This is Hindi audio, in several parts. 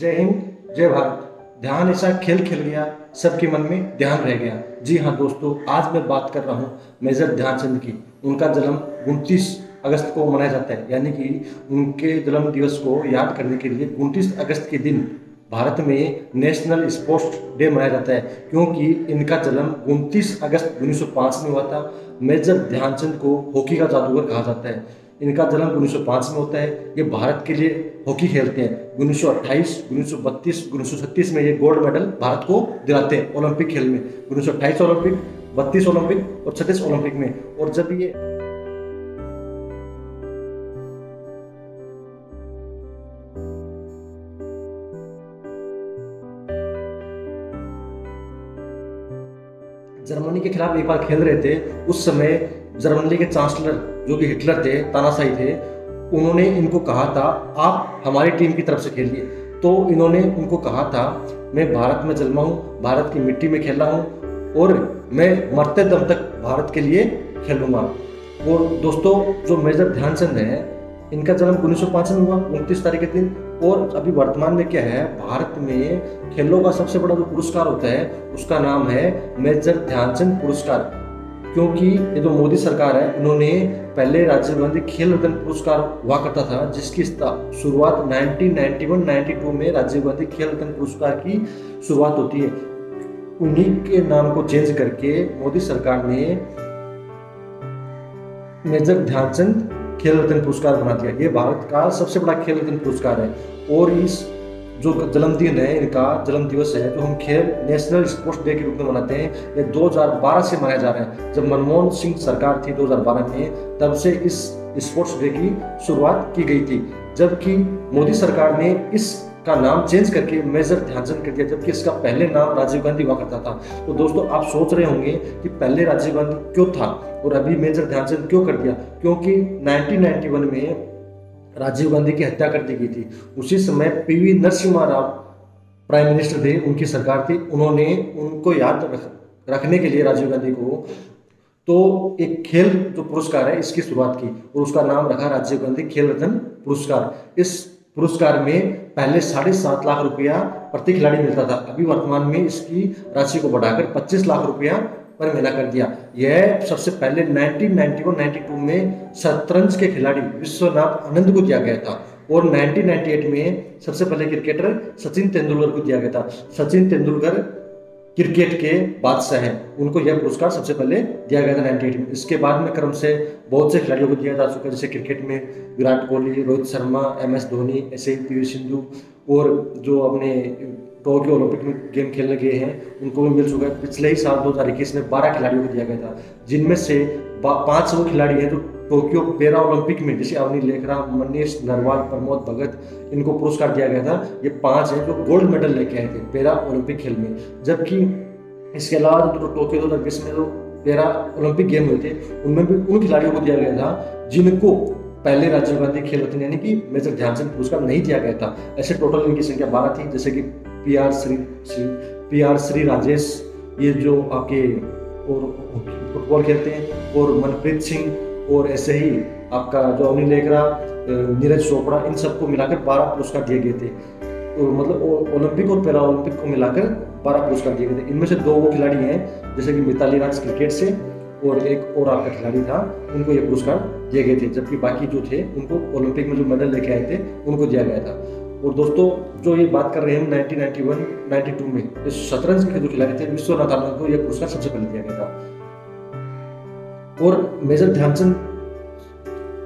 जय हिंद, जय भारत। ध्यान ऐसा खेल खेल गया, सबके मन में ध्यान रह गया। जी हाँ दोस्तों, आज मैं बात कर रहा हूँ मेजर ध्यानचंद की। उनका जन्म उनतीस अगस्त को मनाया जाता है। यानी कि उनके जन्म दिवस को याद करने के लिए उनतीस अगस्त के दिन भारत में नेशनल स्पोर्ट्स डे मनाया जाता है। क्योंकि इनका जन्म 29 अगस्त 1905 में हुआ था। मेजर ध्यानचंद को हॉकी का जादूगर कहा जाता है। इनका जन्म 1905 में होता है। ये भारत के लिए हॉकी खेलते हैं। उन्नीस सौ अट्ठाईस, उन्नीस सौ बत्तीस, उन्नीस सौ छत्तीस में ये गोल्ड मेडल भारत को दिलाते हैं ओलंपिक खेल में। उन्नीस सौ अट्ठाईस ओलंपिक, बत्तीस ओलंपिक और छत्तीस ओलंपिक में। और जब ये जर्मनी के खिलाफ एक बार खेल रहे थे, उस समय जर्मनी के चांसलर जो कि हिटलर थे, तानाशाही थे, उन्होंने इनको कहा था, आप हमारी टीम की तरफ़ से खेलिए। तो इन्होंने उनको कहा था, मैं भारत में जन्मा हूँ, भारत की मिट्टी में खेला हूँ और मैं मरते दम तक भारत के लिए खेलूँगा। और दोस्तों, जो मेजर ध्यानचंद है, इनका जन्म उन्नीस सौ पाँच में हुआ, उनतीस तारीख के दिन। और अभी वर्तमान में क्या है, भारत में खेलों का सबसे बड़ा जो पुरस्कार होता है, उसका नाम है मेजर ध्यानचंद पुरस्कार। क्योंकि ये जो मोदी सरकार है उन्होंने पहले राजीव गांधी खेल रत्न पुरस्कार हुआ करता था, जिसकी शुरुआत 1991-92 में राजीव गांधी खेल रत्न पुरस्कार की शुरुआत होती है। उन्हीं के नाम को चेंज करके मोदी सरकार ने मेजर ध्यानचंद खेल रत्न पुरस्कार बना दिया। ये भारत का सबसे बड़ा खेल रत्न पुरस्कार है। और इस जो जन्मदिन है, इनका जन्म दिवस है जो हम खेल नेशनल स्पोर्ट्स डे के रूप में मनाते हैं। ये 2012 से मनाया जा रहा है। जब मनमोहन सिंह सरकार थी 2012 में, तब से इस स्पोर्ट्स डे की शुरुआत की गई थी। जबकि मोदी सरकार ने इस का नाम चेंज करके मेजर ध्यानचंद कर दिया, जबकि इसका पहले नाम राजीव गांधी हुआ करता था। तो दोस्तों, आप सोच रहे होंगे कि पहले राजीव गांधी क्यों था और अभी मेजर ध्यानचंद क्यों कर दिया? क्योंकि 1991 में राजीव गांधी की हत्या कर दी गई थी। उसी समय P V Narasimha Rao prime minister थे उनकी सरकार थी। उन्होंने उनको याद रख, रखने के लिए राजीव गांधी को तो एक खेल जो पुरस्कार है इसकी शुरुआत की और उसका नाम रखा राजीव गांधी खेल रत्न पुरस्कार। इस पुरस्कार में पहले साढ़े सात लाख रुपया प्रति खिलाड़ी मिलता था। अभी वर्तमान में इसकी राशि को बढ़ाकर पच्चीस लाख रुपया पर महीना कर दिया। यह सबसे पहले 1991-92 में शतरंज के खिलाड़ी विश्वनाथ आनंद को दिया गया था और 1998 में सबसे पहले क्रिकेटर सचिन तेंदुलकर को दिया गया था। सचिन तेंदुलकर क्रिकेट के बादशाह हैं। उनको यह पुरस्कार सबसे पहले दिया गया था 98 में। इसके बाद में क्रम से बहुत से खिलाड़ियों को दिया जा चुका जैसे क्रिकेट में विराट कोहली, रोहित शर्मा, एम एस धोनी ऐसे पी सिंधु और जो अपने टोक्यो ओलंपिक में गेम खेलने गए हैं, उनको भी मिल चुका है। पिछले ही साल दो हज़ार इक्कीस में बारह खिलाड़ियों को दिया गया था, जिनमें से पाँच वो खिलाड़ी हैं जो टोक्यो पैरा ओलंपिक में, जैसे अवनी लेखरा, मनीष नरवाल, प्रमोद भगत, इनको पुरस्कार दिया गया था। ये पाँच हैं जो गोल्ड मेडल लेके आए थे पैरा ओलंपिक खेल में। जबकि इसके अलावा जो टोक्यो दो हज़ार में जो पैरा ओलंपिक गेम हुए थे, उनमें भी उन खिलाड़ियों को दिया गया था, जिनको पहले राजीव गांधी खेल रत्न यानी कि मेजर ध्यानचंद पुरस्कार नहीं दिया गया था। ऐसे टोटल इनकी संख्या बारह थी, जैसे कि P R Shri Shri P R Shri Rajesh, ये जो आपके और फुटबॉल खेलते हैं, और मनप्रीत सिंह, और ऐसे ही आपका जो अनिल लेखरा नीरज चोपड़ा, इन सबको मिलाकर बारह पुरस्कार दिए गए थे। तो मतलब ओलंपिक और पैरा ओलंपिक को मिलाकर बारह पुरस्कार दिए गए थे। इनमें से दो वो खिलाड़ी हैं, जैसे कि मिताली राज क्रिकेट से, और एक और आपका खिलाड़ी था, उनको ये पुरस्कार दिए गए थे, जबकि बाकी जो थे, उनको ओलंपिक में जो मेडल लेके आए थे, उनको दिया गया था। और दोस्तों, जो ये बात कर रहे हैं हम 1991 92 में, इस शतरंज के जो खिलाड़ी थे, विश्वनाथ आनंद को यह पुरस्कार सबसे पहले दिया गया था। और मेजर ध्यानचंद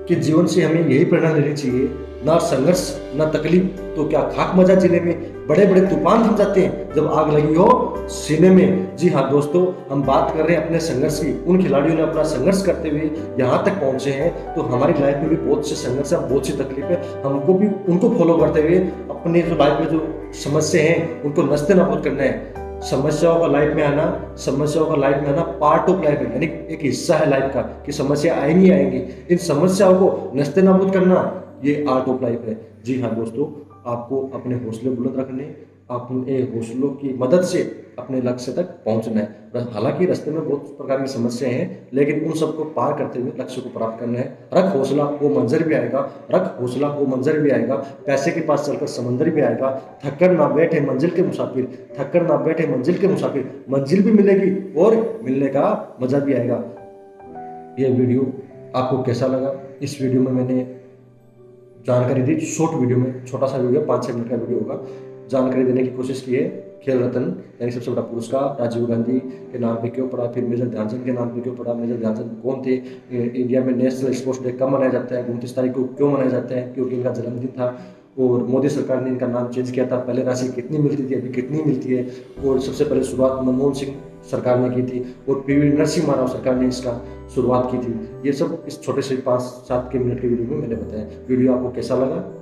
के जीवन से हमें यही प्रेरणा लेनी चाहिए, ना संघर्ष, ना तकलीफ़ तो क्या खाक मज़ा ज़िले में बड़े बड़े तूफ़ान थम जाते हैं जब आग लगी हो सीने में, जी हाँ दोस्तों, हम बात कर रहे हैं अपने संघर्ष की। उन खिलाड़ियों ने अपना संघर्ष करते हुए यहाँ तक पहुँचे हैं तो हमारी लाइफ में भी बहुत से संघर्ष है, बहुत सी तकलीफ़। है हमको भी, उनको फॉलो करते हुए अपने जो लाइफ में जो समस्या हैं, उनको नस्ते नाबूद करना है। समस्याओं का लाइफ में आना, समस्याओं का लाइफ में आना पार्ट ऑफ़ लाइफ है, यानी एक हिस्सा है लाइफ का, कि समस्या आएँगी आएँगी। इन समस्याओं को नस्ते नाबूद करना, ये आर्ट ऑफ़ लाइफ है। जी हाँ दोस्तों, आपको अपने हौसले बुलंद रखने अपने हौसलों की मदद से अपने लक्ष्य तक पहुँचना है। हालाँकि रास्ते में बहुत प्रकार की समस्याएँ हैं, लेकिन उन सबको पार करते हुए लक्ष्य को प्राप्त करना है। रख हौसला, वो मंजर भी आएगा। रख हौसला, वो मंजर भी आएगा। पैसे के पास चलकर समंदर भी आएगा। थककर ना बैठे मंजिल के मुसाफिर, थककर ना बैठे मंजिल के मुसाफिर। मंजिल भी मिलेगी और मिलने का मज़ा भी आएगा। ये वीडियो आपको कैसा लगा? इस वीडियो में मैंने जानकारी दी, शॉर्ट वीडियो में, छोटा सा वीडियो, पाँच छः मिनट का वीडियो होगा। जानकारी देने की कोशिश की है। खेल रत्न, यानी सबसे बड़ा पुरस्कार राजीव गांधी के नाम पे क्यों पड़ा, फिर मेजर ध्यानचंद के नाम पे क्यों पड़ा, मेजर ध्यानचंद कौन थे? इंडिया में नेशनल स्पोर्ट्स डे कब मनाया जाता है? उनतीस तारीख को क्यों मनाया जाता है? क्योंकि इनका जन्मदिन था और मोदी सरकार ने इनका नाम चेंज किया था। पहले राशि कितनी मिलती थी, अभी कितनी मिलती है? और सबसे पहले शुरुआत मनमोहन सिंह सरकार ने की थी और पी वी नरसिंह राव सरकार ने इसका शुरुआत की थी। ये सब इस छोटे से पाँच सात के मिनट के वीडियो में मैंने बताया। वीडियो आपको कैसा लगा?